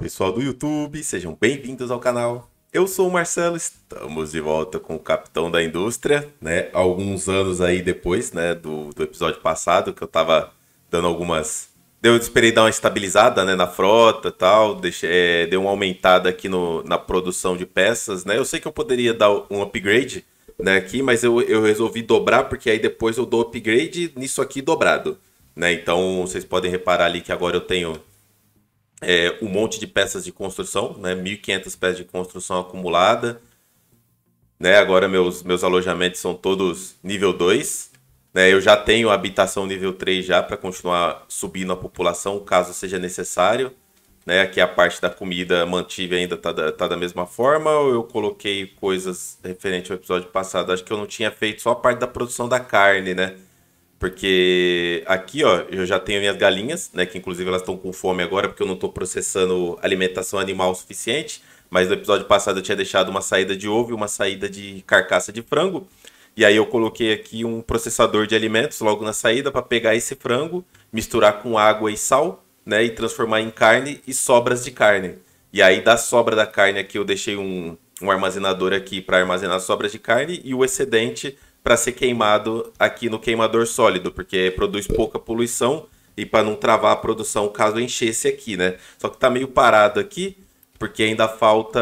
pessoal do YouTube, sejam bem-vindos ao canal. Eu sou o Marcelo, estamos de volta com o Capitão da Indústria, né? Alguns anos aí depois, né, do, do episódio passado, que eu tava dando algumas. Eu esperei dar uma estabilizada né, na frota e tal, deixei, é, deu uma aumentada aqui no, na produção de peças, né? Eu sei que eu poderia dar um upgrade né, aqui, mas eu, eu resolvi dobrar, porque aí depois eu dou upgrade nisso aqui dobrado. Né? Então vocês podem reparar ali que agora eu tenho é, um monte de peças de construção, né? 1.500 peças de construção acumulada. Né? Agora meus, meus alojamentos são todos nível 2. Né? Eu já tenho habitação nível 3 já para continuar subindo a população, caso seja necessário. Né? Aqui a parte da comida mantive ainda tá da, tá da mesma forma ou eu coloquei coisas referente ao episódio passado? Acho que eu não tinha feito só a parte da produção da carne, né? Porque aqui, ó, eu já tenho minhas galinhas, né? Que inclusive elas estão com fome agora porque eu não estou processando alimentação animal o suficiente. Mas no episódio passado eu tinha deixado uma saída de ovo e uma saída de carcaça de frango. E aí eu coloquei aqui um processador de alimentos logo na saída para pegar esse frango, misturar com água e sal, né? E transformar em carne e sobras de carne. E aí da sobra da carne aqui eu deixei um, um armazenador aqui para armazenar sobras de carne e o excedente para ser queimado aqui no queimador sólido, porque produz pouca poluição e para não travar a produção caso enchesse aqui, né? Só que está meio parado aqui, porque ainda falta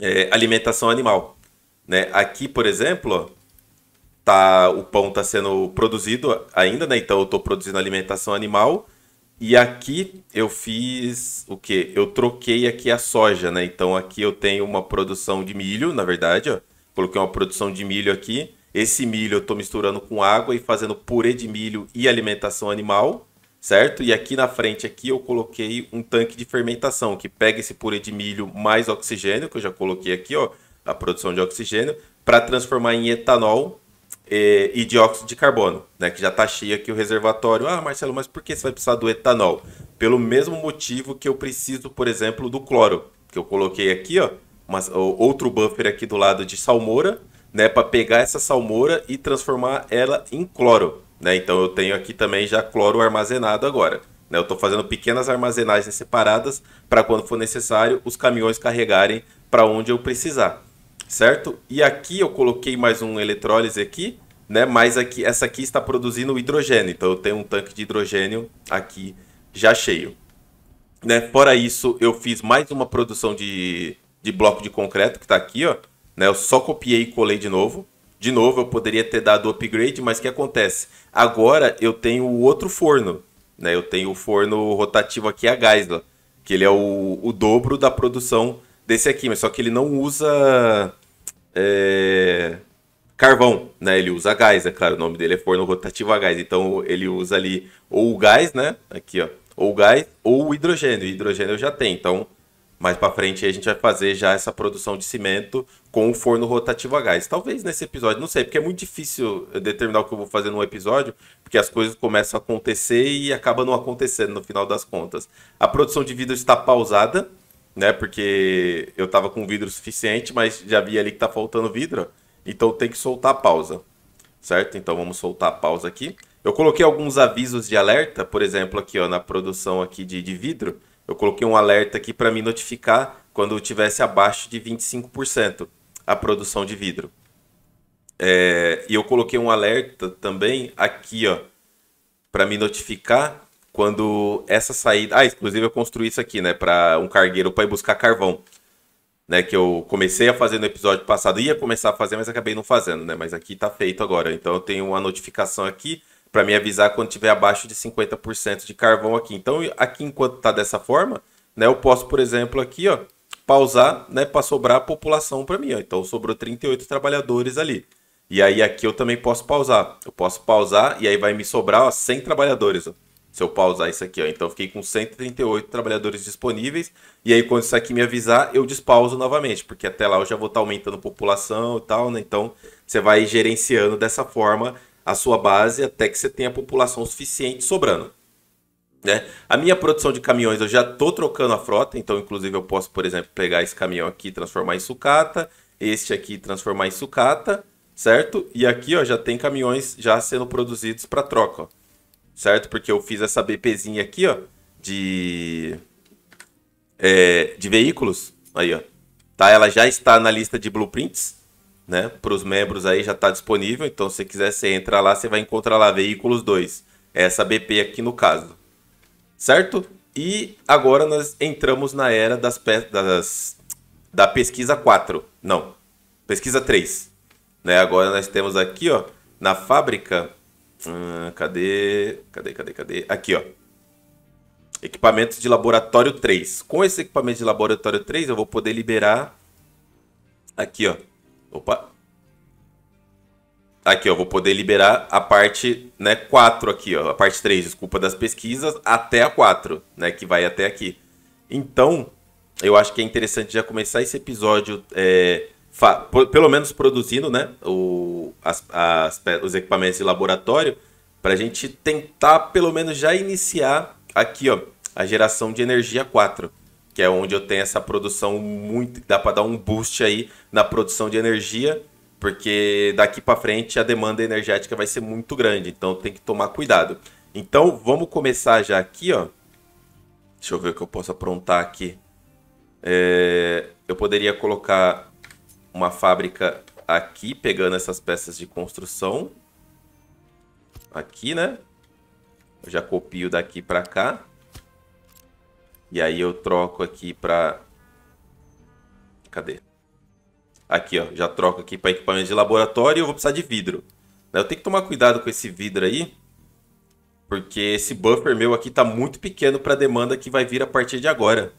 é, alimentação animal, né? Aqui, por exemplo, tá, o pão está sendo produzido ainda, né? Então eu estou produzindo alimentação animal. E aqui eu fiz o que? Eu troquei aqui a soja, né? Então aqui eu tenho uma produção de milho, na verdade, ó Coloquei uma produção de milho aqui. Esse milho eu estou misturando com água e fazendo purê de milho e alimentação animal, certo? E aqui na frente aqui eu coloquei um tanque de fermentação que pega esse purê de milho mais oxigênio, que eu já coloquei aqui, ó, a produção de oxigênio, para transformar em etanol e, e, dióxido de carbono, né? Que já está cheio aqui o reservatório. Ah, Marcelo, mas por que você vai precisar do etanol? Pelo mesmo motivo que eu preciso, por exemplo, do cloro, que eu coloquei aqui, ó uma, outro buffer aqui do lado de salmoura, né, para pegar essa salmoura e transformar ela em cloro, né? Então eu tenho aqui também já cloro armazenado agora. Né? Eu estou fazendo pequenas armazenagens separadas para quando for necessário os caminhões carregarem para onde eu precisar, certo? E aqui eu coloquei mais um eletrólise aqui, né? Mas aqui essa aqui está produzindo hidrogênio, então eu tenho um tanque de hidrogênio aqui já cheio. Né? Fora isso, eu fiz mais uma produção de de bloco de concreto que está aqui, ó. Né? Eu só copiei e colei de novo. De novo, eu poderia ter dado upgrade, mas o que acontece? Agora eu tenho o outro forno. Né? Eu tenho o forno rotativo aqui a gás, que ele é o, o dobro da produção desse aqui, mas só que ele não usa é, carvão, né? Ele usa gás, é claro, o nome dele é forno rotativo a gás. Então ele usa ali ou o gás, né? Aqui, ó, ou o gás ou o hidrogênio. O hidrogênio eu já tenho, então mais para frente a gente vai fazer já essa produção de cimento com o forno rotativo a gás. Talvez nesse episódio, não sei, porque é muito difícil determinar o que eu vou fazer num episódio, porque as coisas começam a acontecer e acaba não acontecendo no final das contas. A produção de vidro está pausada, né? Porque eu tava com vidro suficiente, mas já vi ali que tá faltando vidro, então tem que soltar a pausa. Certo? Então vamos soltar a pausa aqui. Eu coloquei alguns avisos de alerta, por exemplo, aqui ó, na produção aqui de, de vidro eu coloquei um alerta aqui para me notificar quando tivesse abaixo de 25% a produção de vidro. É, e eu coloquei um alerta também aqui, ó, para me notificar quando essa saída. Ah, inclusive eu construí isso aqui, né, para um cargueiro para ir buscar carvão, né, que eu comecei a fazer no episódio passado, ia começar a fazer, mas acabei não fazendo, né, mas aqui tá feito agora. Então eu tenho uma notificação aqui para me avisar quando tiver abaixo de 50% de carvão aqui. Então, aqui enquanto está dessa forma, né, eu posso, por exemplo, aqui, ó, pausar, né, para sobrar a população para mim, ó. Então, sobrou 38 trabalhadores ali. E aí aqui eu também posso pausar. Eu posso pausar e aí vai me sobrar, ó, 100 trabalhadores, ó. Se eu pausar isso aqui, ó. Então, fiquei com 138 trabalhadores disponíveis. E aí, quando isso aqui me avisar, eu despauso novamente, porque até lá eu já vou estar tá aumentando a população e tal, né? Então, você vai gerenciando dessa forma a sua base até que você tenha população suficiente sobrando. Né? A minha produção de caminhões eu já estou trocando a frota, então inclusive eu posso, por exemplo, pegar esse caminhão aqui e transformar em sucata, este aqui transformar em sucata, certo? E aqui ó, já tem caminhões já sendo produzidos para troca, ó, certo? Porque eu fiz essa BPzinha aqui ó, de, é, de veículos, aí ó, tá? Ela já está na lista de blueprints, né? Para os membros aí já está disponível. Então, se quiser, você entra lá, você vai encontrar lá veículos 2. Essa BP aqui no caso, certo? E agora nós entramos na era das, das da pesquisa 4. Não, pesquisa 3. Né? Agora nós temos aqui, ó, na fábrica. Hum, cadê? Cadê, cadê, cadê? Aqui, ó. Equipamentos de laboratório 3. Com esse equipamento de laboratório 3, eu vou poder liberar. Aqui, ó. Opa. Aqui, ó. Vou poder liberar a parte né, 4 aqui, ó. A parte 3, desculpa, das pesquisas até a 4, né? Que vai até aqui. Então, eu acho que é interessante já começar esse episódio. É, pelo menos produzindo né, o, as, as, os equipamentos de laboratório, para a gente tentar pelo menos já iniciar aqui ó, a geração de energia 4, que é onde eu tenho essa produção muito. dá para dar um boost aí na produção de energia, porque daqui para frente a demanda energética vai ser muito grande, então tem que tomar cuidado. Então vamos começar já aqui, ó. Deixa eu ver o que eu posso aprontar aqui. É, eu poderia colocar uma fábrica aqui, pegando essas peças de construção. Aqui, né? Eu já copio daqui para cá. E aí eu troco aqui para... Cadê? Aqui, ó. Já troco aqui para equipamento de laboratório e eu vou precisar de vidro. Eu tenho que tomar cuidado com esse vidro aí. Porque esse buffer meu aqui tá muito pequeno para a demanda que vai vir a partir de agora.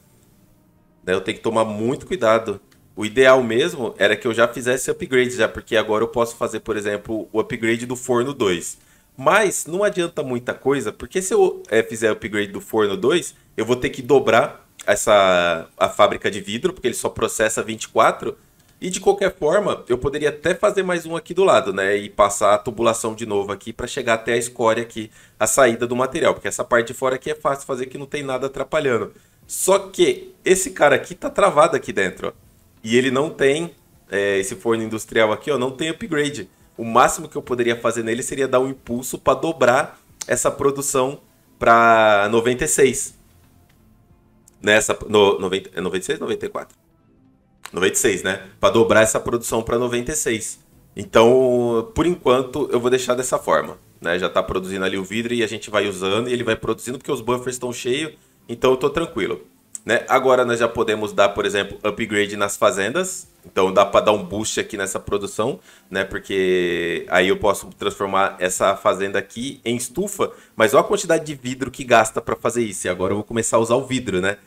Eu tenho que tomar muito cuidado. O ideal mesmo era que eu já fizesse upgrade já, porque agora eu posso fazer, por exemplo, o upgrade do forno 2. Mas não adianta muita coisa, porque se eu é, fizer upgrade do forno 2, eu vou ter que dobrar essa a fábrica de vidro, porque ele só processa 24. E de qualquer forma, eu poderia até fazer mais um aqui do lado, né? E passar a tubulação de novo aqui para chegar até a escória aqui, a saída do material. Porque essa parte de fora aqui é fácil fazer que não tem nada atrapalhando. Só que esse cara aqui tá travado aqui dentro, ó. E ele não tem, é, esse forno industrial aqui, ó, não tem upgrade. O máximo que eu poderia fazer nele seria dar um impulso para dobrar essa produção para 96. Nessa, no, 90, é 96 ou 94? 96, né? Para dobrar essa produção para 96. Então, por enquanto, eu vou deixar dessa forma. Né? Já está produzindo ali o vidro e a gente vai usando e ele vai produzindo porque os buffers estão cheios. Então, eu estou tranquilo. Né? Agora nós já podemos dar, por exemplo, upgrade nas fazendas. Então dá para dar um boost aqui nessa produção, né? Porque aí eu posso transformar essa fazenda aqui em estufa, mas olha a quantidade de vidro que gasta para fazer isso. E agora eu vou começar a usar o vidro, né?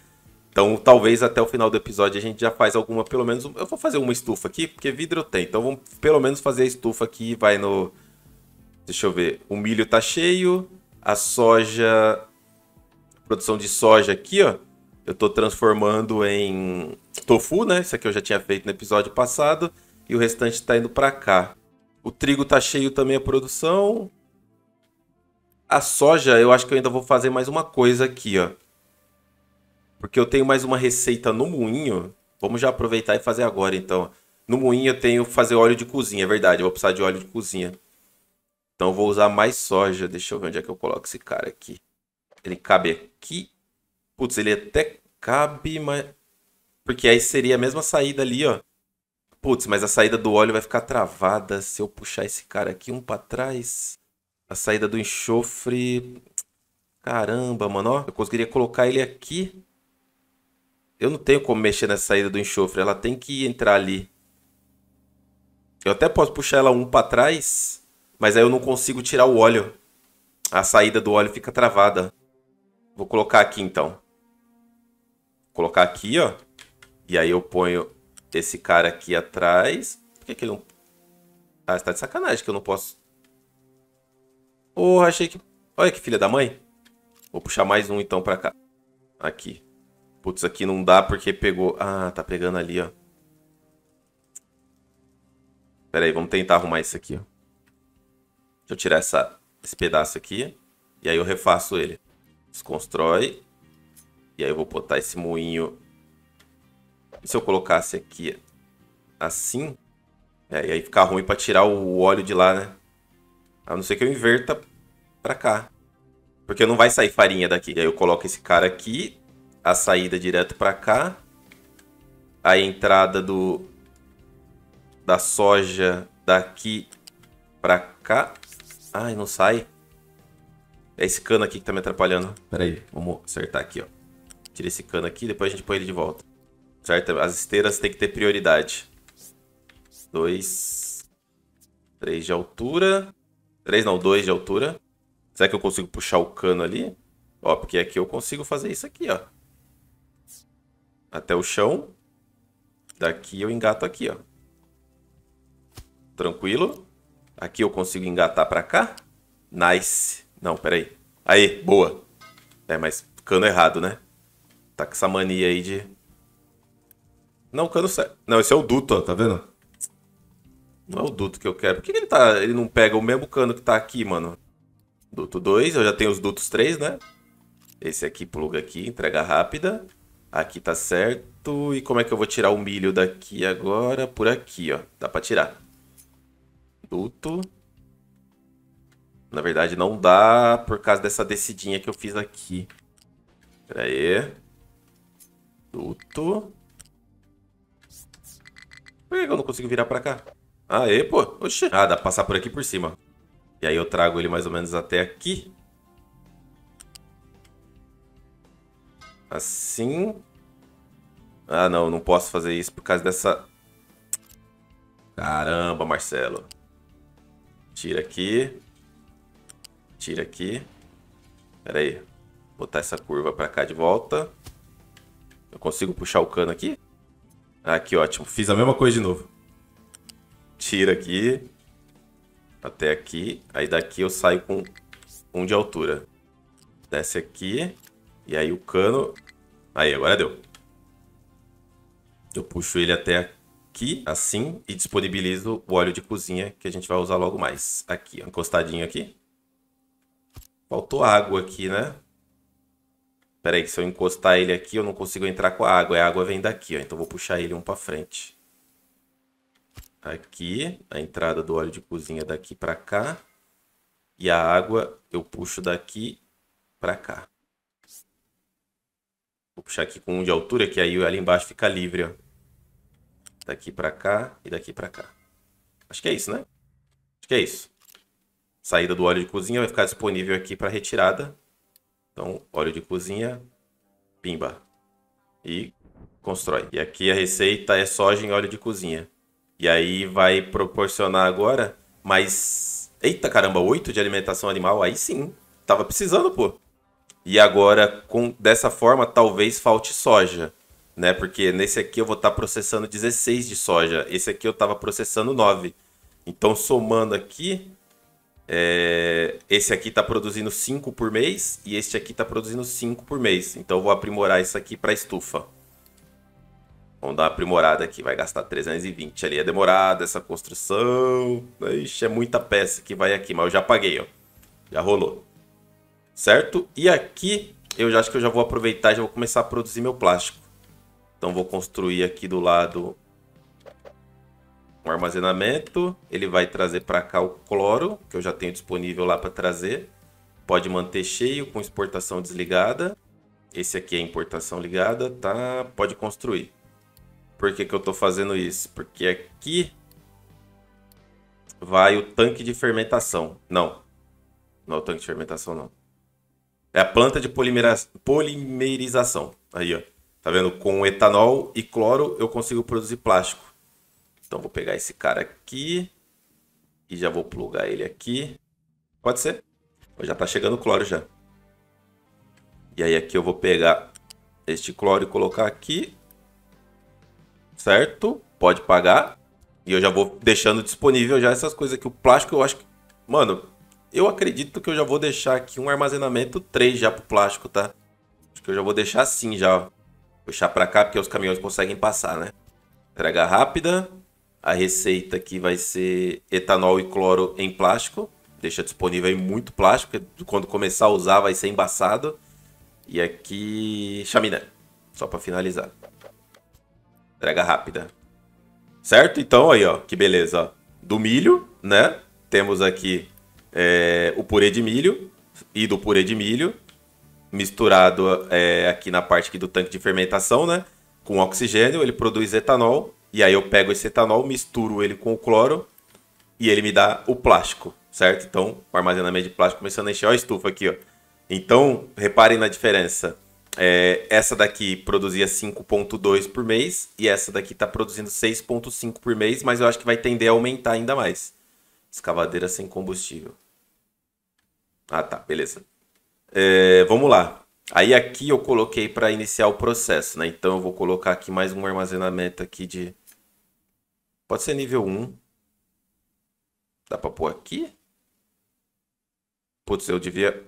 Então talvez até o final do episódio a gente já faz alguma, pelo menos, eu vou fazer uma estufa aqui, porque vidro tem. Então vamos pelo menos fazer a estufa aqui, vai no Deixa eu ver. O milho tá cheio, a soja produção de soja aqui, ó eu estou transformando em tofu, né? Isso aqui eu já tinha feito no episódio passado. E o restante está indo para cá. O trigo tá cheio também a produção. A soja, eu acho que eu ainda vou fazer mais uma coisa aqui, ó. Porque eu tenho mais uma receita no moinho. Vamos já aproveitar e fazer agora, então. No moinho eu tenho fazer óleo de cozinha, é verdade. Eu vou precisar de óleo de cozinha. Então eu vou usar mais soja. Deixa eu ver onde é que eu coloco esse cara aqui. Ele cabe aqui Putz, ele até cabe, mas. Porque aí seria a mesma saída ali, ó. Putz, mas a saída do óleo vai ficar travada se eu puxar esse cara aqui um para trás. A saída do enxofre. Caramba, mano, ó. Eu conseguiria colocar ele aqui. Eu não tenho como mexer nessa saída do enxofre. Ela tem que entrar ali. Eu até posso puxar ela um para trás. Mas aí eu não consigo tirar o óleo. A saída do óleo fica travada. Vou colocar aqui então colocar aqui, ó. E aí eu ponho esse cara aqui atrás. Por que, que ele não. Ah, você tá de sacanagem que eu não posso. Porra, achei que. Olha que filha da mãe. Vou puxar mais um então pra cá. Aqui. Putz, aqui não dá porque pegou. Ah, tá pegando ali, ó. Pera aí, vamos tentar arrumar isso aqui, ó. Deixa eu tirar essa, esse pedaço aqui. E aí eu refaço ele. Desconstrói. E aí eu vou botar esse moinho. Se eu colocasse aqui assim? É, e aí ficar ruim para tirar o óleo de lá, né? A não ser que eu inverta para cá. Porque não vai sair farinha daqui. Aí eu coloco esse cara aqui. a saída direto para cá. A entrada do da soja daqui para cá. Ai, não sai. É esse cano aqui que tá me atrapalhando. Pera aí, vamos acertar aqui, ó. Tira esse cano aqui, depois a gente põe ele de volta. Certo? As esteiras tem que ter prioridade. Dois. Três de altura. Três não, dois de altura. Será que eu consigo puxar o cano ali? Ó, porque aqui eu consigo fazer isso aqui, ó. Até o chão. Daqui eu engato aqui, ó. Tranquilo. Aqui eu consigo engatar pra cá. Nice. Não, peraí. Aí, boa. É, mas cano errado, né? Tá com essa mania aí de... Não, cano. Não, esse é o duto, ó. Tá vendo? Não é o duto que eu quero. Por que ele, tá... ele não pega o mesmo cano que tá aqui, mano? Duto 2, eu já tenho os dutos 3, né? Esse aqui pluga aqui, entrega rápida. Aqui tá certo. E como é que eu vou tirar o milho daqui agora? Por aqui, ó. Dá pra tirar. Duto. Na verdade, não dá por causa dessa descidinha que eu fiz aqui. Pera aí. Duto. Por que eu não consigo virar pra cá? Aê, pô. Oxi. Ah, dá pra passar por aqui por cima. E aí eu trago ele mais ou menos até aqui. Assim. Ah, não, não posso fazer isso por causa dessa... Caramba, Marcelo. Tira aqui. Tira aqui. Pera aí. Botar essa curva pra cá de volta. Eu consigo puxar o cano aqui? Ah, que ótimo. Fiz a mesma coisa de novo. Tira aqui até aqui. Aí daqui eu saio com um de altura. Desce aqui. E aí o cano... Aí, agora deu. Eu puxo ele até aqui, assim, e disponibilizo o óleo de cozinha que a gente vai usar logo mais. Aqui, encostadinho aqui. Faltou água aqui, né? Pera aí, que se eu encostar ele aqui, eu não consigo entrar com a água. A água vem daqui, ó. Então vou puxar ele um para frente aqui, a entrada do óleo de cozinha daqui para cá. E a água eu puxo daqui para cá. Vou puxar aqui com um de altura, que aí ali embaixo fica livre, ó. Daqui para cá e daqui para cá. Acho que é isso, né? Acho que é isso. Saída do óleo de cozinha vai ficar disponível aqui para retirada. Então, óleo de cozinha, pimba. E constrói. E aqui a receita é soja em óleo de cozinha. E aí vai proporcionar agora mais. Eita caramba, 8 de alimentação animal? Aí sim. Tava precisando, pô. E agora, com dessa forma, talvez falte soja. Né? Porque nesse aqui eu vou estar tá processando 16 de soja. Esse aqui eu estava processando 9. Então, somando aqui, é... esse aqui está produzindo 5 por mês e este aqui está produzindo 5 por mês. Então, eu vou aprimorar isso aqui para estufa. Vamos dar uma aprimorada aqui, vai gastar 320 ali. É demorada essa construção. Ixi, é muita peça que vai aqui, mas eu já paguei, ó. Já rolou. Certo? E aqui, eu já acho que eu já vou aproveitar e já vou começar a produzir meu plástico. Então vou construir aqui do lado um armazenamento. Ele vai trazer para cá o cloro, que eu já tenho disponível lá para trazer. Pode manter cheio com exportação desligada. Esse aqui é importação ligada, tá? Pode construir. Por que, que eu estou fazendo isso? Porque aqui vai o tanque de fermentação. Não. Não é o tanque de fermentação, não. É a planta de polimerização. Aí, ó. Tá vendo? Com etanol e cloro eu consigo produzir plástico. Então vou pegar esse cara aqui e já vou plugar ele aqui. Pode ser? Já tá chegando cloro já. E aí aqui eu vou pegar este cloro e colocar aqui certo? Pode pagar. E eu já vou deixando disponível já essas coisas aqui. O plástico eu acho que... Mano, eu acredito que eu já vou deixar aqui um armazenamento 3 já pro plástico, tá? Acho que eu já vou deixar assim já, Puxar pra cá, porque os caminhões conseguem passar, né? Entrega rápida. A receita aqui vai ser etanol e cloro em plástico. Deixa disponível aí muito plástico. Quando começar a usar vai ser embaçado. E aqui, chaminé. Só para finalizar. Entrega rápida. Certo? Então, aí, ó, que beleza. Ó. Do milho, né? Temos aqui é, o purê de milho e do purê de milho. misturado é, aqui na parte aqui do tanque de fermentação, né? Com oxigênio, ele produz etanol. E aí eu pego esse etanol, misturo ele com o cloro e ele me dá o plástico, certo? Então, o armazenamento de plástico começando a encher. Olha a estufa aqui, ó. Então, reparem na diferença. É, essa daqui produzia 5,2 por mês e essa daqui está produzindo 6,5 por mês, mas eu acho que vai tender a aumentar ainda mais. Escavadeira sem combustível. Ah, tá, beleza. É, vamos lá. Aí aqui eu coloquei para iniciar o processo, né? Então eu vou colocar aqui mais um armazenamento aqui de... Pode ser nível 1. Dá para pôr aqui? Putz, eu devia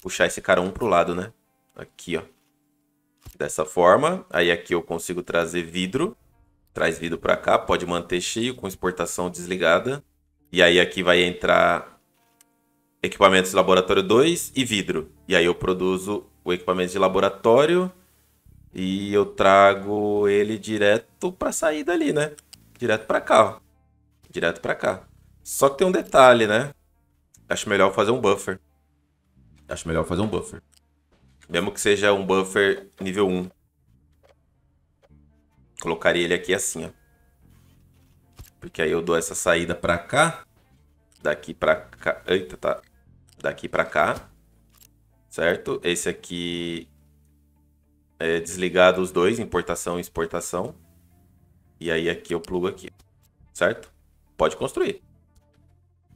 puxar esse cara um pro lado, né? Aqui, ó. Dessa forma. Aí aqui eu consigo trazer vidro. Traz vidro para cá. Pode manter cheio com exportação desligada. E aí aqui vai entrar equipamentos laboratório 2 e vidro. E aí eu produzo o equipamento de laboratório e eu trago ele direto para sair dali, né? Direto para cá, ó. Direto para cá. Só que tem um detalhe, né? Acho melhor fazer um buffer. Acho melhor fazer um buffer. Mesmo que seja um buffer nível 1. Colocaria ele aqui assim, ó. Porque aí eu dou essa saída pra cá. Daqui pra cá. Eita, tá. Daqui pra cá. Certo? Esse aqui é desligado os dois, importação e exportação. E aí aqui eu plugo aqui. Certo? Pode construir.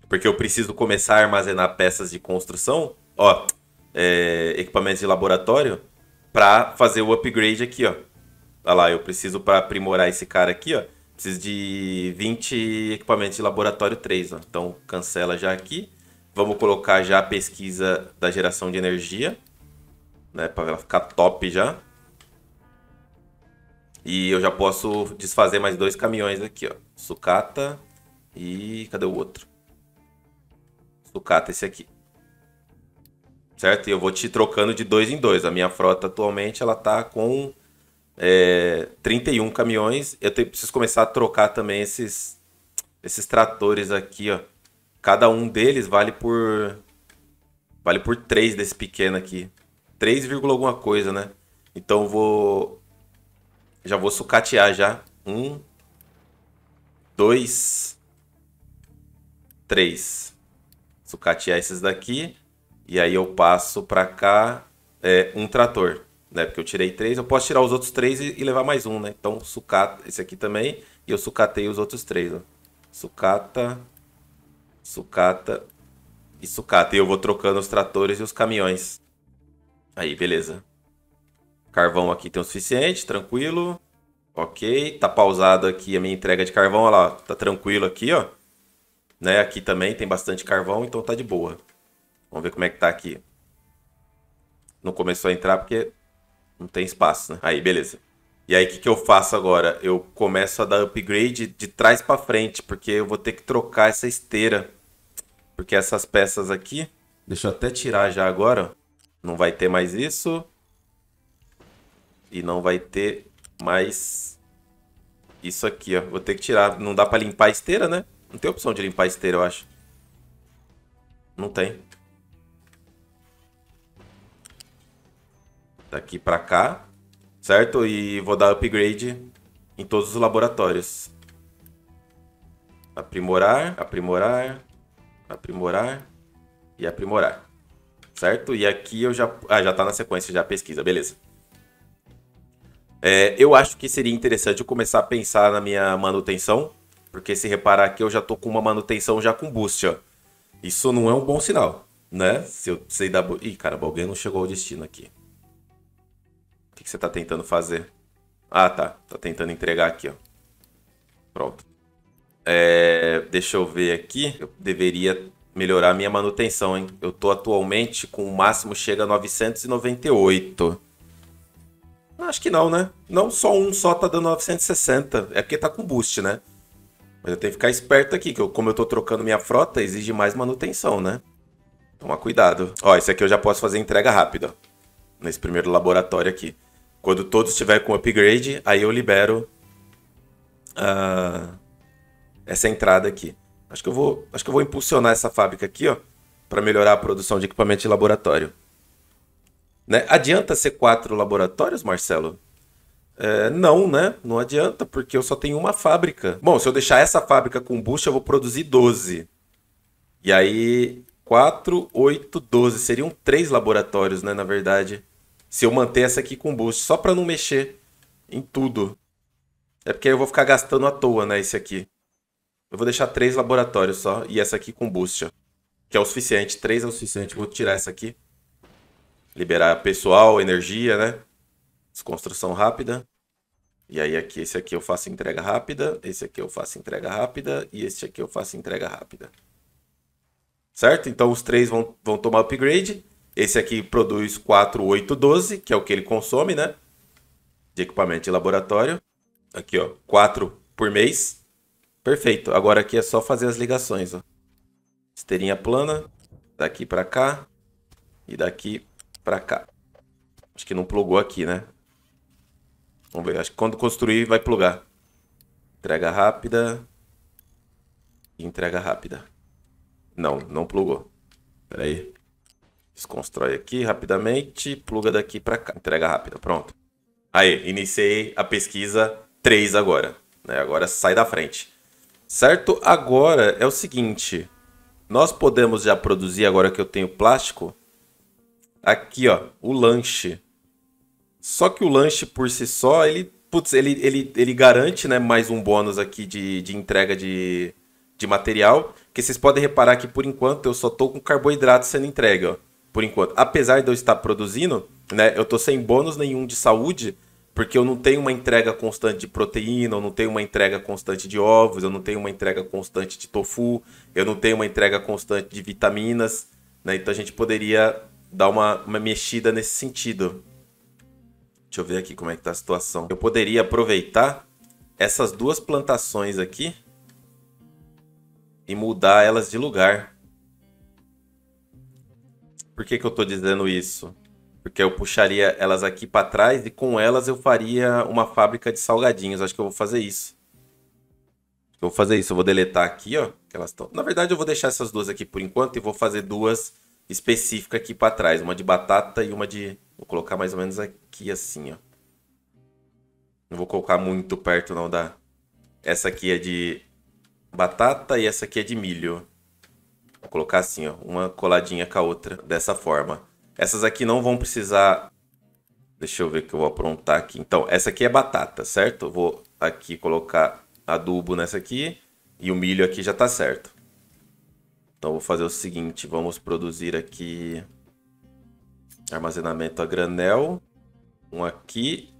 Porque eu preciso começar a armazenar peças de construção. Ó, é, equipamentos de laboratório para fazer o upgrade aqui, ó. Olha lá, eu preciso para aprimorar esse cara aqui, ó. Preciso de 20 equipamentos de laboratório 3, ó. Então cancela já aqui. Vamos colocar já a pesquisa da geração de energia, né, para ela ficar top já. E eu já posso desfazer mais dois caminhões aqui, ó. Sucata e cadê o outro? Sucata esse aqui certo? E eu vou te trocando de dois em dois. A minha frota atualmente ela tá com é, 31 caminhões. Eu tenho, preciso começar a trocar também esses, esses tratores aqui, ó. Cada um deles vale por vale por 3 desse pequeno aqui. 3, alguma coisa, né? Então eu vou já vou sucatear já. Um, dois, três. Sucatear esses daqui. E aí eu passo para cá é, um trator, né? Porque eu tirei três, eu posso tirar os outros três e, e, levar mais um, né? Então sucata, esse aqui também, e eu sucatei os outros três, ó. Sucata, sucata e sucata. E eu vou trocando os tratores e os caminhões. Aí, beleza. Carvão aqui tem o suficiente, tranquilo. Ok, tá pausado aqui a minha entrega de carvão, olha lá, tá tranquilo aqui, ó. Né? Aqui também tem bastante carvão, então tá de boa. Vamos ver como é que tá aqui. Não começou a entrar porque não tem espaço, né? Aí, beleza. E aí, o que, que eu faço agora? Eu começo a dar upgrade de trás para frente, porque eu vou ter que trocar essa esteira. Porque essas peças aqui... Deixa eu até tirar já agora. Não vai ter mais isso. E não vai ter mais isso aqui, ó. Vou ter que tirar. Não dá para limpar a esteira, né? Não tem opção de limpar a esteira, eu acho. Não tem. daqui para cá, certo? E vou dar upgrade em todos os laboratórios. Aprimorar, aprimorar, aprimorar e aprimorar. Certo? E aqui eu já... Ah, já tá na sequência já a pesquisa, beleza. É, eu acho que seria interessante eu começar a pensar na minha manutenção, porque se reparar aqui eu já tô com uma manutenção já com boost, ó. Isso não é um bom sinal, né? Se eu sei dar... Ih, cara, alguém não chegou ao destino aqui. O que, que você está tentando fazer? Ah, tá. Tá tentando entregar aqui, ó. Pronto. É, deixa eu ver aqui. Eu deveria melhorar minha manutenção, hein? Eu tô atualmente com o máximo chega a 998. Acho que não, né? Não só um só tá dando 960. É porque tá com boost, né? Mas eu tenho que ficar esperto aqui, que eu, como eu tô trocando minha frota, exige mais manutenção, né? Toma cuidado. Ó, esse aqui eu já posso fazer entrega rápida nesse primeiro laboratório aqui. Quando todos estiver com upgrade, aí eu libero uh, essa entrada aqui. Acho que eu vou, acho que eu vou impulsionar essa fábrica aqui, ó, para melhorar a produção de equipamento de laboratório. Né? Adianta ser quatro laboratórios, Marcelo? É, não, né? Não adianta, porque eu só tenho uma fábrica. Bom, se eu deixar essa fábrica com bucha, eu vou produzir 12. E aí, 4, 8, 12. Seriam três laboratórios, né? Na verdade. Se eu manter essa aqui com boost, só para não mexer em tudo. É porque aí eu vou ficar gastando à toa, né? Esse aqui. Eu vou deixar três laboratórios só. E essa aqui com boost, ó, Que é o suficiente. Três é o suficiente. Vou tirar essa aqui. Liberar pessoal, energia, né? Desconstrução rápida. E aí aqui, esse aqui eu faço entrega rápida, esse aqui eu faço entrega rápida e esse aqui eu faço entrega rápida. Certo? Então os três vão, vão tomar upgrade. Esse aqui produz 4, 8, 12, que é o que ele consome, né? De equipamento de laboratório. Aqui, ó, 4 por mês. Perfeito. Agora aqui é só fazer as ligações, ó. Esteirinha plana, daqui para cá e daqui para cá. Acho que não plugou aqui, né? Vamos ver, acho que quando construir vai plugar. Entrega rápida. Entrega rápida. Não, não plugou. Pera aí. Desconstrói aqui rapidamente. Pluga daqui para cá. Entrega rápida. Pronto. Aí, iniciei a pesquisa 3 agora. Né? Agora sai da frente. Certo? Agora é o seguinte. Nós podemos já produzir, agora que eu tenho plástico, aqui ó, o lanche. Só que o lanche por si só, ele, putz, ele, ele, ele garante né, mais um bônus aqui de, de entrega de, de material. Que vocês podem reparar que por enquanto eu só estou com carboidrato sendo entregue, ó. Por enquanto. Apesar de eu estar produzindo, né, eu estou sem bônus nenhum de saúde, porque eu não tenho uma entrega constante de proteína, eu não tenho uma entrega constante de ovos, eu não tenho uma entrega constante de tofu, eu não tenho uma entrega constante de vitaminas, né? Então a gente poderia dar uma, uma mexida nesse sentido. Deixa eu ver aqui como é que tá a situação. Eu poderia aproveitar essas duas plantações aqui e mudar elas de lugar. Por que, que eu estou dizendo isso? Porque eu puxaria elas aqui para trás e com elas eu faria uma fábrica de salgadinhos. Acho que eu vou fazer isso. Eu vou fazer isso. Eu vou deletar aqui, ó. Que elas estão. Na verdade, eu vou deixar essas duas aqui por enquanto e vou fazer duas específicas aqui para trás. Uma de batata e uma de Vou colocar mais ou menos aqui assim, ó. Não vou colocar muito perto não da... Essa aqui é de batata e essa aqui é de milho. Vou colocar assim, ó. Uma coladinha com a outra, dessa forma. Essas aqui não vão precisar... Deixa eu ver o que eu vou aprontar aqui. Então, essa aqui é batata, certo? Vou aqui colocar adubo nessa aqui. E o milho aqui já tá certo. Então, vou fazer o seguinte. Vamos produzir aqui... Armazenamento a granel. Um aqui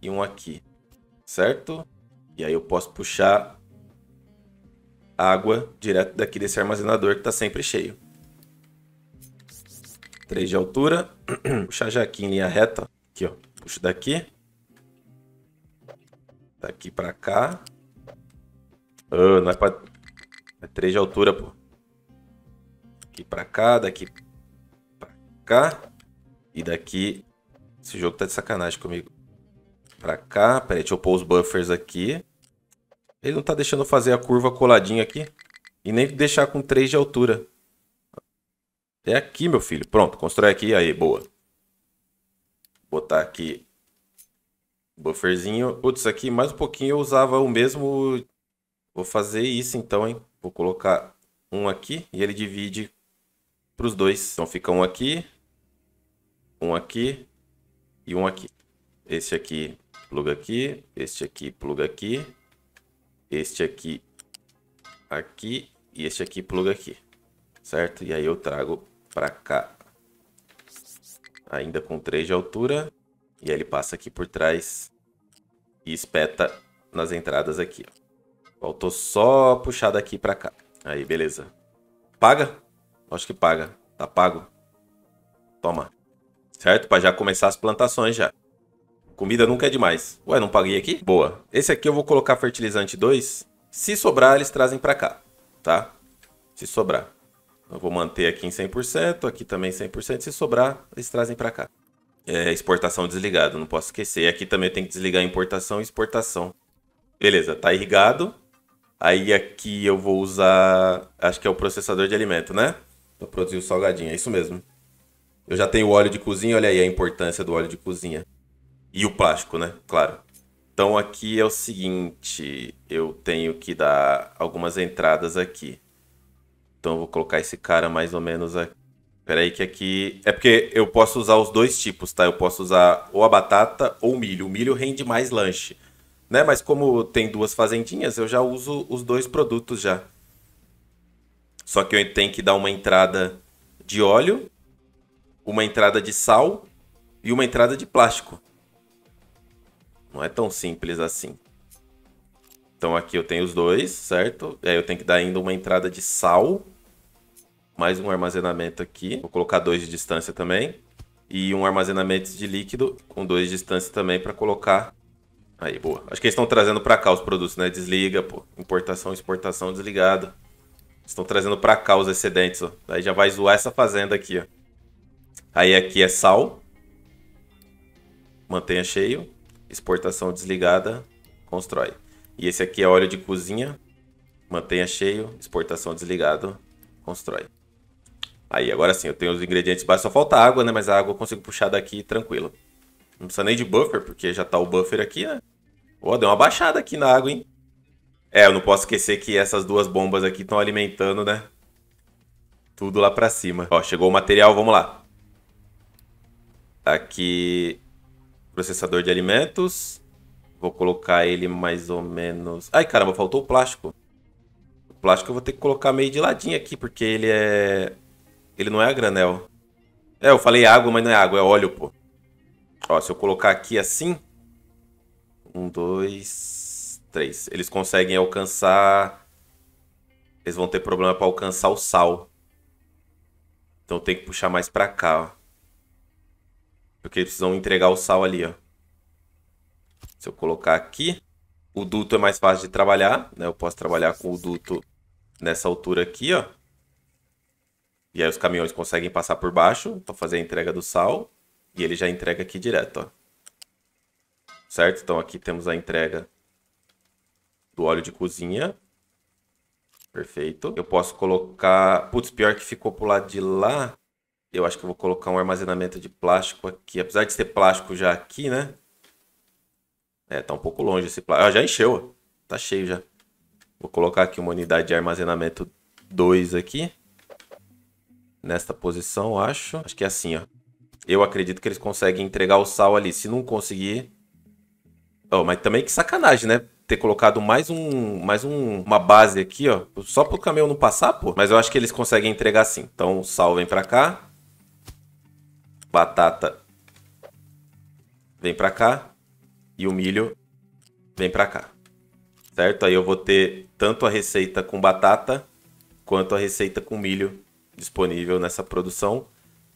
e um aqui. Certo? E aí eu posso puxar água direto daqui desse armazenador que está sempre cheio. 3 de altura. Puxar já aqui em linha reta. Aqui, ó. Puxo daqui. Daqui para cá. Oh, não é para... É 3 de altura, pô. Aqui para cá, daqui para cá. E daqui... Esse jogo tá de sacanagem comigo. Pra cá. Pera aí, deixa eu pôr os buffers aqui. Ele não tá deixando fazer a curva coladinha aqui. E nem deixar com 3 de altura. É aqui, meu filho. Pronto, constrói aqui. Aí, boa. Botar aqui bufferzinho. Putz, aqui mais um pouquinho eu usava o mesmo... Vou fazer isso então, hein. Vou colocar um aqui e ele divide para os dois. Então fica um aqui, um aqui e um aqui. Este aqui pluga aqui, este aqui pluga aqui, este aqui aqui e este aqui pluga aqui, certo? E aí eu trago para cá, ainda com 3 de altura, e aí ele passa aqui por trás e espeta nas entradas aqui. Ó. Faltou só puxar daqui para cá. Aí, beleza. Paga? Acho que paga. Tá pago. Toma certo? Para já começar as plantações já. Comida nunca é demais. Ué, não paguei aqui? Boa. Esse aqui eu vou colocar fertilizante 2. Se sobrar, eles trazem para cá, tá? Se sobrar. Eu vou manter aqui em 100%, aqui também 100%. Se sobrar, eles trazem para cá. É, exportação desligado, não posso esquecer. Aqui também tem que desligar importação e exportação. Beleza, tá irrigado. Aí aqui eu vou usar, acho que é o processador de alimento, né? Para produzir o salgadinho, é isso mesmo. Eu já tenho óleo de cozinha, olha aí a importância do óleo de cozinha. E o plástico, né? Claro. Então aqui é o seguinte, eu tenho que dar algumas entradas aqui. Então eu vou colocar esse cara mais ou menos aqui. Peraí que aqui... É porque eu posso usar os dois tipos, tá? Eu posso usar ou a batata ou o milho. O milho rende mais lanche, né? Mas como tem duas fazendinhas, eu já uso os dois produtos já. Só que eu tenho que dar uma entrada de óleo, uma entrada de sal e uma entrada de plástico. Não é tão simples assim. Então aqui eu tenho os dois, certo? E aí eu tenho que dar ainda uma entrada de sal mais um armazenamento aqui. Vou colocar dois de distância também. E um armazenamento de líquido com dois de distância também para colocar. Aí, boa. Acho que eles estão trazendo para cá os produtos, né? Desliga, pô. Importação, exportação, desligado. Estão trazendo para cá os excedentes, ó. Aí já vai zoar essa fazenda aqui, ó. Aí aqui é sal. Mantenha cheio. Exportação desligada. Constrói. E esse aqui é óleo de cozinha. Mantenha cheio. Exportação desligado. Constrói. Aí, agora sim, eu tenho os ingredientes básicos. Só falta água, né? Mas a água eu consigo puxar daqui tranquilo. Não precisa nem de buffer, porque já tá o buffer aqui, né? Ó, deu uma baixada aqui na água, hein? É, eu não posso esquecer que essas duas bombas aqui estão alimentando, né? Tudo lá pra cima. Ó, chegou o material, vamos lá. Aqui, processador de alimentos. Vou colocar ele mais ou menos... Ai, caramba, faltou o plástico. O plástico eu vou ter que colocar meio de ladinho aqui, porque ele é ele não é a granel. É, eu falei água, mas não é água, é óleo, pô. Ó, se eu colocar aqui assim... Um, dois, três. Eles conseguem alcançar... Eles vão ter problema para alcançar o sal. Então tem que puxar mais para cá, ó. Porque eles precisam entregar o sal ali, ó. Se eu colocar aqui, o duto é mais fácil de trabalhar, né? Eu posso trabalhar com o duto nessa altura aqui, ó. E aí os caminhões conseguem passar por baixo para fazer a entrega do sal. E ele já entrega aqui direto, ó. Certo? Então aqui temos a entrega do óleo de cozinha. Perfeito. Eu posso colocar... Putz, pior que ficou pro lado de lá. Eu acho que eu vou colocar um armazenamento de plástico aqui. Apesar de ser plástico já aqui, né? É, tá um pouco longe esse plástico. Ah, já encheu. Tá cheio já. Vou colocar aqui uma unidade de armazenamento 2 aqui nesta posição, acho. Acho que é assim, ó. Eu acredito que eles conseguem entregar o sal ali. Se não conseguir... Oh, mas também que sacanagem, né? Ter colocado mais um, mais um, uma base aqui, ó. Só pro caminhão não passar, pô. Mas eu acho que eles conseguem entregar sim. Então o sal vem pra cá. Batata vem pra cá. E o milho vem pra cá. Certo? Aí eu vou ter tanto a receita com batata quanto a receita com milho disponível nessa produção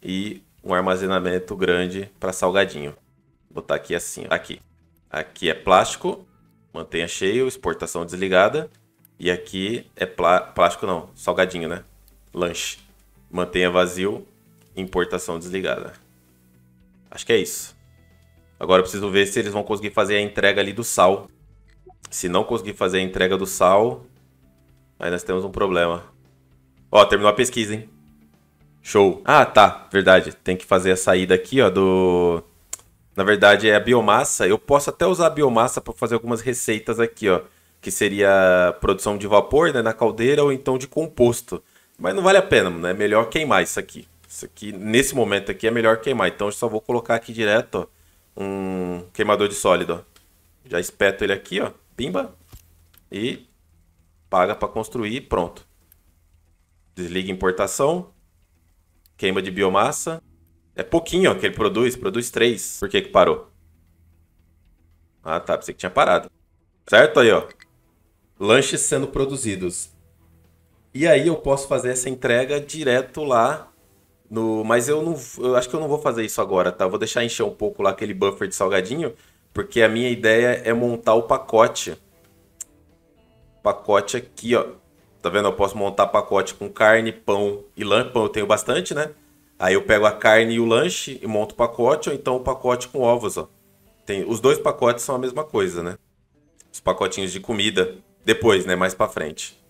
e um armazenamento grande para salgadinho. Vou botar aqui assim, aqui. Aqui é plástico, mantenha cheio, exportação desligada. E aqui é plástico não, salgadinho, né? Lanche. Mantenha vazio, importação desligada. Acho que é isso. Agora eu preciso ver se eles vão conseguir fazer a entrega ali do sal. Se não conseguir fazer a entrega do sal, aí nós temos um problema. Ó, terminou a pesquisa, hein? Show. Ah, tá. Verdade. Tem que fazer a saída aqui, ó, do... Na verdade, é a biomassa. Eu posso até usar a biomassa para fazer algumas receitas aqui, ó. Que seria produção de vapor, né, na caldeira ou então de composto. Mas não vale a pena, né? É melhor queimar isso aqui. Isso aqui, nesse momento aqui, é melhor queimar. Então, eu só vou colocar aqui direto, ó, um queimador de sólido, ó. Já espeto ele aqui, ó. Pimba. E paga para construir pronto. Desliga importação. Queima de biomassa. É pouquinho ó, que ele produz. Produz 3. Por que que parou? Ah, tá. Pensei que tinha parado. Certo aí, ó. Lanches sendo produzidos. E aí eu posso fazer essa entrega direto lá no... Mas eu não... Eu acho que eu não vou fazer isso agora, tá? Vou deixar encher um pouco lá aquele buffer de salgadinho. Porque a minha ideia é montar o pacote. Pacote aqui, ó. Tá vendo? Eu posso montar pacote com carne, pão e lanche. Pão eu tenho bastante, né? Aí eu pego a carne e o lanche e monto o pacote, ou então o pacote com ovos, ó. Tem, os dois pacotes são a mesma coisa, né? Os pacotinhos de comida. Depois, né? Mais pra frente.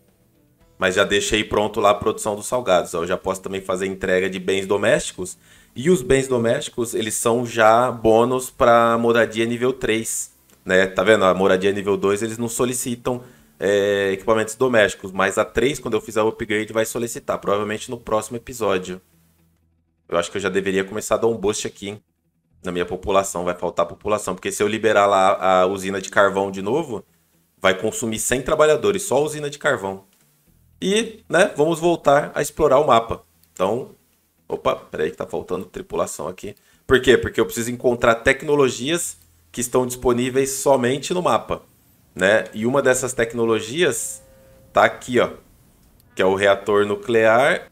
Mas já deixei pronto lá a produção dos salgados. Eu já posso também fazer entrega de bens domésticos E os bens domésticos, eles são já bônus para moradia nível 3. Né? Tá vendo? A moradia nível 2, eles não solicitam é, equipamentos domésticos, mas a 3, quando eu fizer o upgrade, vai solicitar, provavelmente no próximo episódio. Eu acho que eu já deveria começar a dar um boost aqui, hein? Na minha população, vai faltar população. Porque se eu liberar lá a usina de carvão de novo, vai consumir 100 trabalhadores, só a usina de carvão. E, né, vamos voltar a explorar o mapa. Então, opa, peraí que tá faltando tripulação aqui. Por quê? Porque eu preciso encontrar tecnologias que estão disponíveis somente no mapa, né? E uma dessas tecnologias tá aqui, ó, que é o reator nuclear,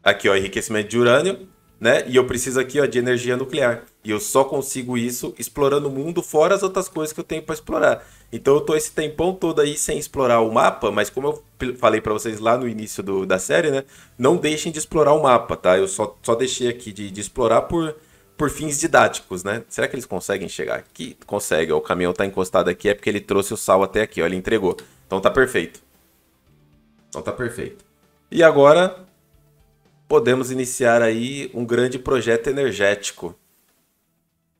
aqui, ó, enriquecimento de urânio, né? E eu preciso aqui, ó, de energia nuclear. E eu só consigo isso explorando o mundo fora as outras coisas que eu tenho para explorar. Então eu tô esse tempão todo aí sem explorar o mapa, mas como eu falei para vocês lá no início do, da série, né? Não deixem de explorar o mapa, tá? Eu só, só deixei aqui de, de explorar por, por fins didáticos, né? Será que eles conseguem chegar aqui? Consegue. O caminhão tá encostado aqui é porque ele trouxe o sal até aqui, ó. Ele entregou. Então tá perfeito. Então tá perfeito. E agora podemos iniciar aí um grande projeto energético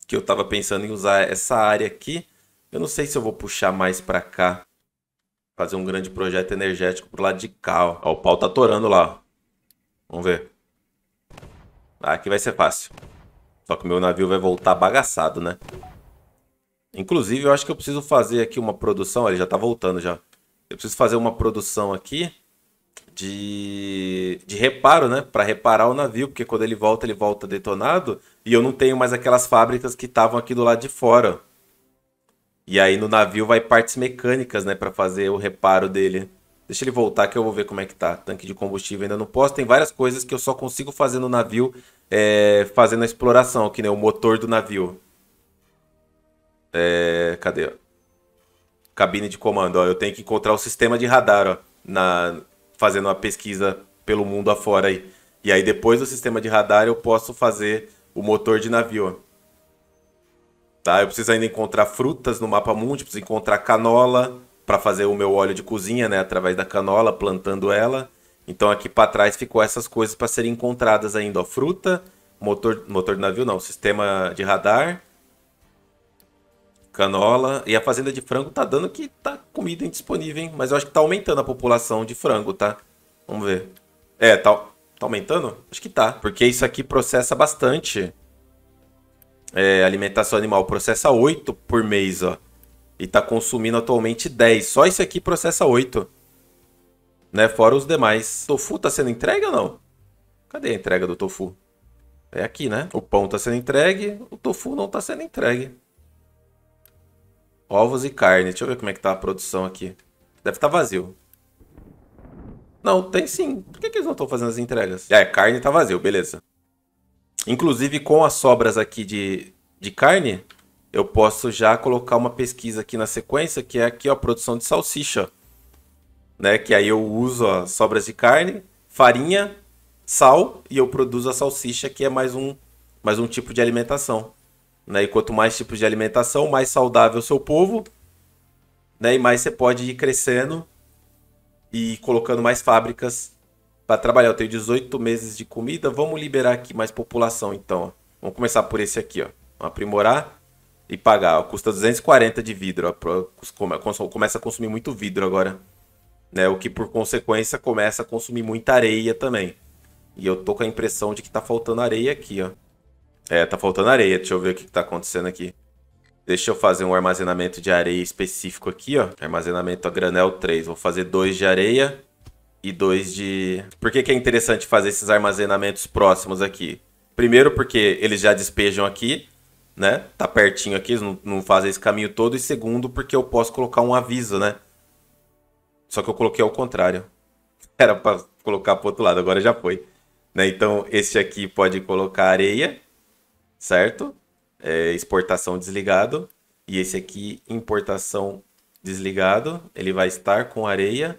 que eu estava pensando em usar essa área aqui. Eu não sei se eu vou puxar mais para cá. Fazer um grande projeto energético pro lado de cá, ó. ó o pau tá torando lá, ó. Vamos ver. Ah, aqui vai ser fácil. Só que o meu navio vai voltar bagaçado, né? Inclusive, eu acho que eu preciso fazer aqui uma produção. Ele já tá voltando já. Eu preciso fazer uma produção aqui de, de reparo, né? Para reparar o navio, porque quando ele volta, ele volta detonado. E eu não tenho mais aquelas fábricas que estavam aqui do lado de fora. E aí no navio vai partes mecânicas, né? Para fazer o reparo dele. Deixa ele voltar que eu vou ver como é que tá. Tanque de combustível ainda não posso. Tem várias coisas que eu só consigo fazer no navio é, fazendo a exploração, que nem o motor do navio. É, cadê? Cabine de comando, ó. Eu tenho que encontrar o sistema de radar, ó. Na, fazendo uma pesquisa pelo mundo afora aí. E aí depois do sistema de radar eu posso fazer o motor de navio. Tá? Eu preciso ainda encontrar frutas no mapa mundi, preciso encontrar canola para fazer o meu óleo de cozinha, né, através da canola, plantando ela. Então aqui para trás ficou essas coisas para serem encontradas ainda, ó, fruta, motor, motor de navio não, sistema de radar, canola e a fazenda de frango tá dando que tá comida indisponível, hein? Mas eu acho que tá aumentando a população de frango, tá? Vamos ver. É, tá, tá aumentando? Acho que tá, porque isso aqui processa bastante é, alimentação animal. Processa 8 por mês, ó. E tá consumindo atualmente 10. Só esse aqui processa 8. Né? Fora os demais. Tofu tá sendo entregue ou não? Cadê a entrega do tofu? É aqui, né? O pão tá sendo entregue, o tofu não tá sendo entregue. Ovos e carne. Deixa eu ver como é que tá a produção aqui. Deve estar tá vazio. Não, tem sim. Por que, que eles não estão fazendo as entregas? É, carne tá vazio, beleza. Inclusive, com as sobras aqui de, de carne, eu posso já colocar uma pesquisa aqui na sequência, que é aqui ó, a produção de salsicha. Né? Que aí eu uso as sobras de carne, farinha, sal e eu produzo a salsicha, que é mais um, mais um tipo de alimentação. Né? E quanto mais tipos de alimentação, mais saudável o seu povo, né? E mais você pode ir crescendo e colocando mais fábricas para trabalhar. Eu tenho 18 meses de comida, vamos liberar aqui mais população então. Vamos começar por esse aqui, ó. Aprimorar e pagar. Custa 240 de vidro. Começa a consumir muito vidro agora. Né? O que por consequência começa a consumir muita areia também. E eu tô com a impressão de que tá faltando areia aqui, ó. É, tá faltando areia. Deixa eu ver o que, que tá acontecendo aqui. Deixa eu fazer um armazenamento de areia específico aqui, ó. Armazenamento a granel 3. Vou fazer dois de areia e dois de... Por que, que é interessante fazer esses armazenamentos próximos aqui? Primeiro porque eles já despejam aqui, né? Tá pertinho aqui, eles não, não fazem esse caminho todo. E segundo porque eu posso colocar um aviso, né? Só que eu coloquei ao contrário. Era para colocar pro outro lado, agora já foi. Né? Então, esse aqui pode colocar areia certo? É, exportação desligado. E esse aqui, importação desligado. Ele vai estar com areia.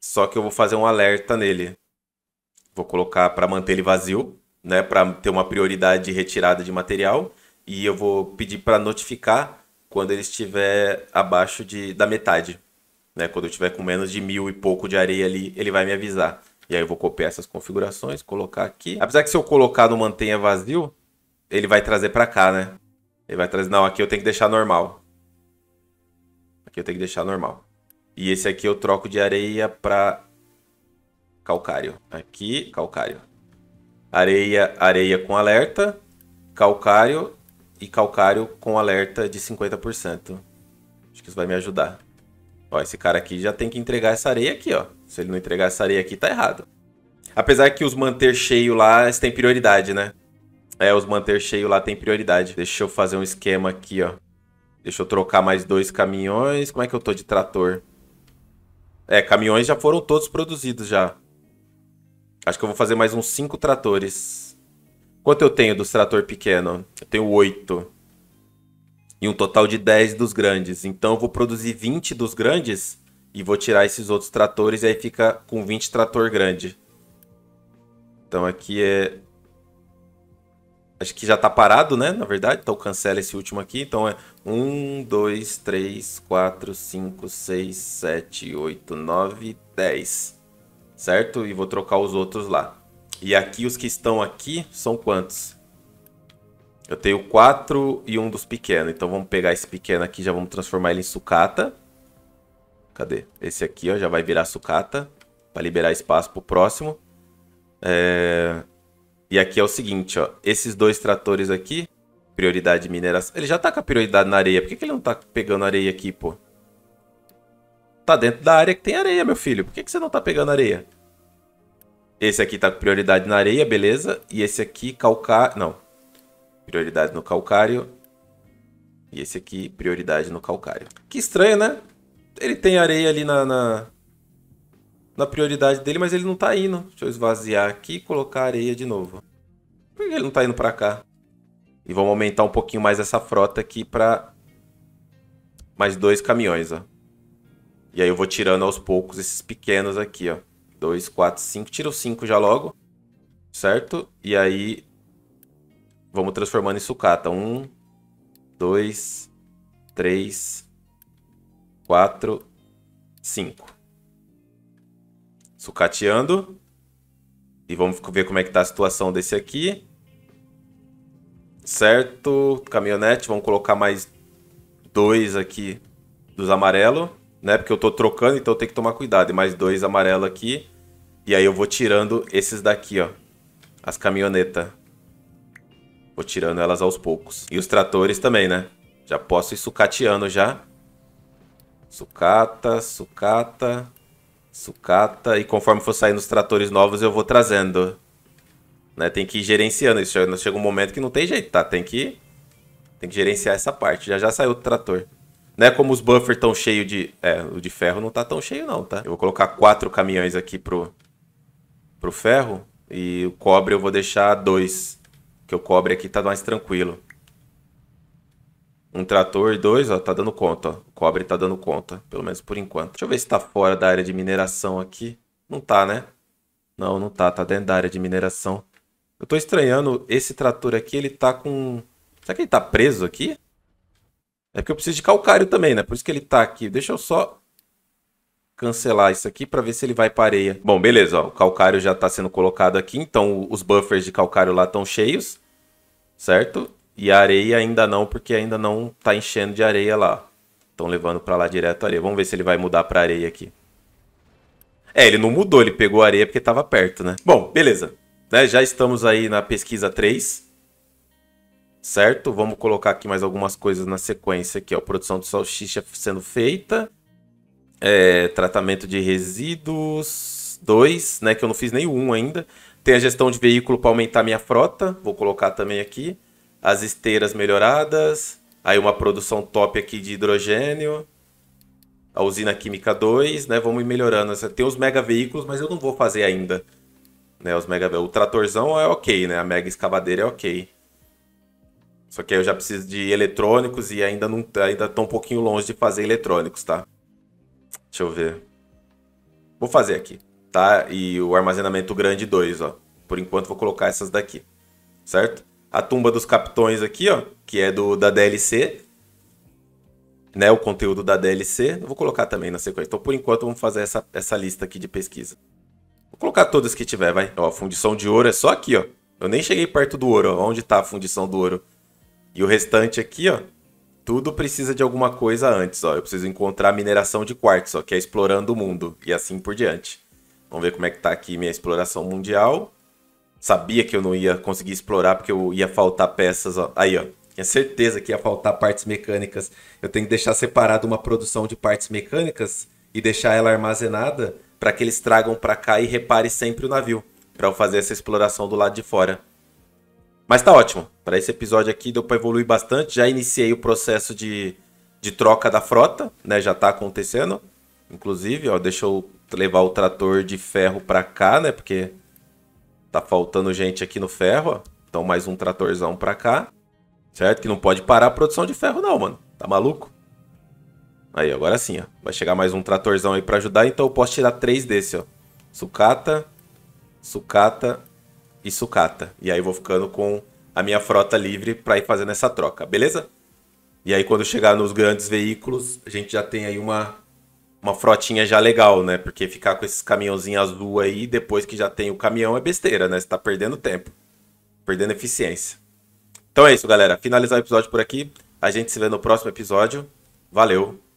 Só que eu vou fazer um alerta nele. Vou colocar para manter ele vazio, né? Para ter uma prioridade de retirada de material. E eu vou pedir para notificar quando ele estiver abaixo de, da metade. Né? Quando eu estiver com menos de mil e pouco de areia ali, ele vai me avisar. E aí eu vou copiar essas configurações, colocar aqui. Apesar que se eu colocar no mantenha vazio, ele vai trazer para cá, né? Ele vai trazer... Não, aqui eu tenho que deixar normal. Aqui eu tenho que deixar normal. E esse aqui eu troco de areia para calcário. Aqui, calcário. Areia, areia com alerta, calcário e calcário com alerta de 50%. Acho que isso vai me ajudar. Ó, esse cara aqui já tem que entregar essa areia aqui, ó. Se ele não entregar essa areia aqui, tá errado. Apesar que os manter cheio lá tem prioridade, né? É, os manter cheio lá tem prioridade. Deixa eu fazer um esquema aqui, ó. Deixa eu trocar mais dois caminhões. Como é que eu tô de trator? É, caminhões já foram todos produzidos já. Acho que eu vou fazer mais uns cinco tratores. Quanto eu tenho dos trator pequeno? Eu tenho oito. E um total de 10 dos grandes. Então eu vou produzir 20 dos grandes e vou tirar esses outros tratores e aí fica com 20 trator grande. Então aqui é Acho que já tá parado, né? Na verdade, então cancela esse último aqui. Então é 1, 2, 3, 4, 5, 6, 7, 8, 9, 10. Certo? E vou trocar os outros lá. E aqui os que estão aqui são quantos? Eu tenho 4 e um dos pequenos. Então vamos pegar esse pequeno aqui, já vamos transformar ele em sucata. Cadê? Esse aqui ó, já vai virar sucata. Para liberar espaço para o próximo. É... E aqui é o seguinte, ó. Esses dois tratores aqui, prioridade de mineração. Ele já tá com a prioridade na areia. Por que, que ele não tá pegando areia aqui, pô? Tá dentro da área que tem areia, meu filho. Por que, que você não tá pegando areia? Esse aqui tá com prioridade na areia, beleza. E esse aqui, calcário... Não. Prioridade no calcário. E esse aqui, prioridade no calcário. Que estranho, né? Ele tem areia ali na, na na prioridade dele, mas ele não tá indo. Deixa eu esvaziar aqui e colocar areia de novo. Por que ele não tá indo para cá? E vamos aumentar um pouquinho mais essa frota aqui para mais dois caminhões, ó. E aí eu vou tirando aos poucos esses pequenos aqui, ó. Dois, quatro, cinco. Tira os cinco já logo. Certo? E aí vamos transformando em sucata. Um, dois, três, quatro, cinco sucateando. E vamos ver como é que tá a situação desse aqui. Certo, caminhonete, vamos colocar mais dois aqui dos amarelos, né? Porque eu tô trocando, então eu tenho que tomar cuidado. E mais dois amarelos aqui. E aí eu vou tirando esses daqui, ó. As caminhonetas. Vou tirando elas aos poucos. E os tratores também, né? Já posso ir sucateando já. Sucata, sucata sucata, e conforme for saindo os tratores novos eu vou trazendo. Né? Tem que ir gerenciando isso. Chega um momento que não tem jeito, tá? Tem que, tem que gerenciar essa parte. Já já saiu o trator. Não é como os buffers tão cheio de... É, o de ferro não tá tão cheio não, tá? Eu vou colocar quatro caminhões aqui pro, pro ferro. E o cobre eu vou deixar dois. Que o cobre aqui tá mais tranquilo. Um trator, dois, ó, tá dando conta, ó. O cobre tá dando conta, pelo menos por enquanto. Deixa eu ver se tá fora da área de mineração aqui. Não tá, né? Não, não tá, tá dentro da área de mineração. Eu tô estranhando, esse trator aqui, ele tá com... Será que ele tá preso aqui? É porque eu preciso de calcário também, né? Por isso que ele tá aqui. Deixa eu só cancelar isso aqui para ver se ele vai para areia. Bom, beleza, ó, o calcário já está sendo colocado aqui, então os buffers de calcário lá estão cheios, certo? E a areia ainda não, porque ainda não tá enchendo de areia lá. Estão levando para lá direto a areia. Vamos ver se ele vai mudar para areia aqui. É, ele não mudou, ele pegou a areia porque estava perto, né? Bom, beleza. Né, já estamos aí na pesquisa 3. Certo? Vamos colocar aqui mais algumas coisas na sequência aqui, ó. Produção de salsicha sendo feita. É, tratamento de resíduos 2, né? Que eu não fiz nenhum ainda. Tem a gestão de veículo para aumentar minha frota. Vou colocar também aqui as esteiras melhoradas, aí uma produção top aqui de hidrogênio, a usina química 2, né? Vamos melhorando. Tem os mega veículos, mas eu não vou fazer ainda. Né, os mega... O tratorzão é ok, né? A mega escavadeira é ok. Só que aí eu já preciso de eletrônicos e ainda não ainda tô um pouquinho longe de fazer eletrônicos, tá? Deixa eu ver. Vou fazer aqui, tá? E o armazenamento grande 2, ó. Por enquanto vou colocar essas daqui, certo? a tumba dos capitões aqui, ó, que é do da DLC, né, o conteúdo da DLC. Eu vou colocar também na sequência. Então, por enquanto, vamos fazer essa, essa lista aqui de pesquisa. Colocar todas que tiver, vai. Ó, fundição de ouro é só aqui, ó. Eu nem cheguei perto do ouro, ó. Onde tá a fundição do ouro? E o restante aqui, ó. Tudo precisa de alguma coisa antes, ó. Eu preciso encontrar mineração de quartzo, ó, que é explorando o mundo. E assim por diante. Vamos ver como é que tá aqui minha exploração mundial. Sabia que eu não ia conseguir explorar porque eu ia faltar peças, ó. Aí, ó. Tinha certeza que ia faltar partes mecânicas. Eu tenho que deixar separado uma produção de partes mecânicas e deixar ela armazenada para que eles tragam para cá e repare sempre o navio, para eu fazer essa exploração do lado de fora. Mas tá ótimo. Para esse episódio aqui deu para evoluir bastante. Já iniciei o processo de, de troca da frota, né? Já tá acontecendo. Inclusive, ó, deixa eu levar o trator de ferro para cá, né? Porque tá faltando gente aqui no ferro, ó. Então mais um tratorzão para cá. Certo? Que não pode parar a produção de ferro não, mano. Tá maluco? Aí, agora sim, ó. Vai chegar mais um tratorzão aí para ajudar, então eu posso tirar três desse, ó. Sucata, sucata e sucata. E aí vou ficando com a minha frota livre para ir fazendo essa troca, beleza? E aí quando chegar nos grandes veículos, a gente já tem aí uma uma frotinha já legal, né? Porque ficar com esses caminhãozinhos azul aí, depois que já tem o caminhão, é besteira, né? Você tá perdendo tempo. Perdendo eficiência. Então é isso, galera. Finalizar o episódio por aqui. A gente se vê no próximo episódio. Valeu!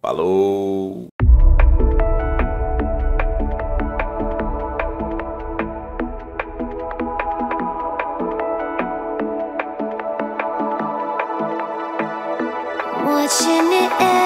Falou! Watching it